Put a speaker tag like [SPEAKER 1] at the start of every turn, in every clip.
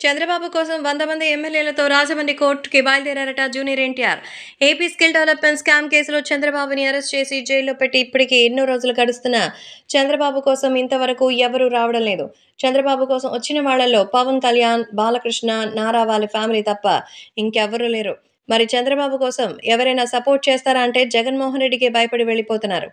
[SPEAKER 1] చంద్రబాబు కోసం వంద మంది ఎమ్మెల్యేలతో రాజమండ్రి కోర్టుకి బయలుదేరారట junior NTR. AP skill development scam కేసులో చంద్రబాబుని అరెస్ట్ చేసి జైల్లో పెట్టి ఇప్పటికీ ఎన్నో రోజులు గడుస్తున్న చంద్రబాబు కోసం ఇంతవరకు ఎవరూ రావడం లేదు. చంద్రబాబు కోసం వచ్చిన వాళ్ళల్లో పవన్ కళ్యాణ్ బాలకృష్ణ నారా వాళ్ళ ఫ్యామిలీ తప్ప ఇంకెవరూ లేరు. మరి చంద్రబాబు కోసం ఎవరైనా సపోర్ట్ చేస్తారా అంటే జగన్మోహన్ రెడ్డికి భయపడి వెళ్ళిపోతున్నారు.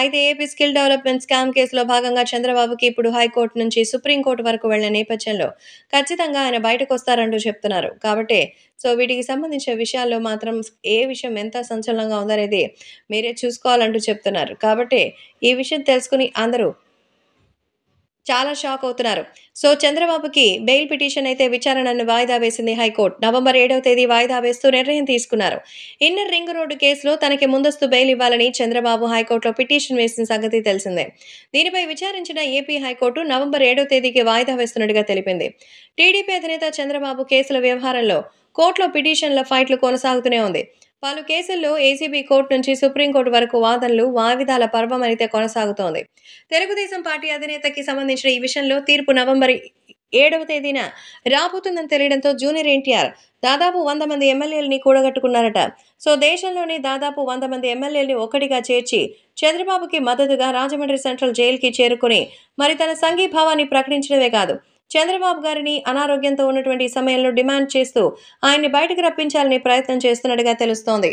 [SPEAKER 1] అయితే ఏపీ స్కిల్ డెవలప్మెంట్ స్కామ్ కేసులో భాగంగా చంద్రబాబుకి ఇప్పుడు హైకోర్టు నుంచి సుప్రీంకోర్టు వరకు వెళ్ళిన నేపథ్యంలో ఖచ్చితంగా ఆయన బయటకు వస్తారంటూ చెప్తున్నారు. కాబట్టి సో వీటికి సంబంధించిన విషయాల్లో మాత్రం ఏ విషయం ఎంత సంచలనంగా ఉందనేది మీరే చూసుకోవాలంటూ చెప్తున్నారు. కాబట్టి ఈ విషయం తెలుసుకుని అందరూ చాలా షాక్ అవుతున్నారు. సో చంద్రబాబుకి బెయిల్ పిటిషన్ అయితే విచారణను వాయిదా వేసింది హైకోర్టు. నవంబర్ ఏడవ తేదీ వాయిదా వేస్తూ నిర్ణయం తీసుకున్నారు. ఇన్నర్ రింగ్ రోడ్డు కేసులో తనకి ముందస్తు బెయిల్ ఇవ్వాలని చంద్రబాబు హైకోర్టులో పిటిషన్ వేసిన సంగతి తెలిసిందే. దీనిపై విచారించిన ఏపీ హైకోర్టు నవంబర్ ఏడవ తేదీకి వాయిదా వేస్తున్నట్టుగా తెలిపింది. టీడీపీ అధినేత చంద్రబాబు కేసుల వ్యవహారంలో కోర్టులో పిటిషన్ల ఫైట్లు కొనసాగుతూనే ఉంది. పలు కేసుల్లో ఏసీబీ కోర్టు నుంచి సుప్రీంకోర్టు వరకు వాదనలు వాయిదాల పర్వం అయితే కొనసాగుతోంది. తెలుగుదేశం పార్టీ అధినేతకి సంబంధించిన ఈ విషయంలో తీర్పు నవంబర్ ఏడవ తేదీన రాబోతుందని తెలియడంతో జూనియర్ ఎన్టీఆర్ దాదాపు వంద మంది ఎమ్మెల్యేలని కూడగట్టుకున్నారట. సో దేశంలోని దాదాపు వంద మంది ఎమ్మెల్యేలని ఒకటిగా చేర్చి చంద్రబాబుకి మద్దతుగా రాజమండ్రి సెంట్రల్ జైలుకి చేరుకుని మరి తన సంఘీభావాన్ని ప్రకటించడమే కాదు చంద్రబాబు గారిని అనారోగ్యంతో ఉన్నటువంటి సమయంలో డిమాండ్ చేస్తూ ఆయన్ని బయటకు రప్పించాలని ప్రయత్నం చేస్తున్నట్టుగా తెలుస్తోంది.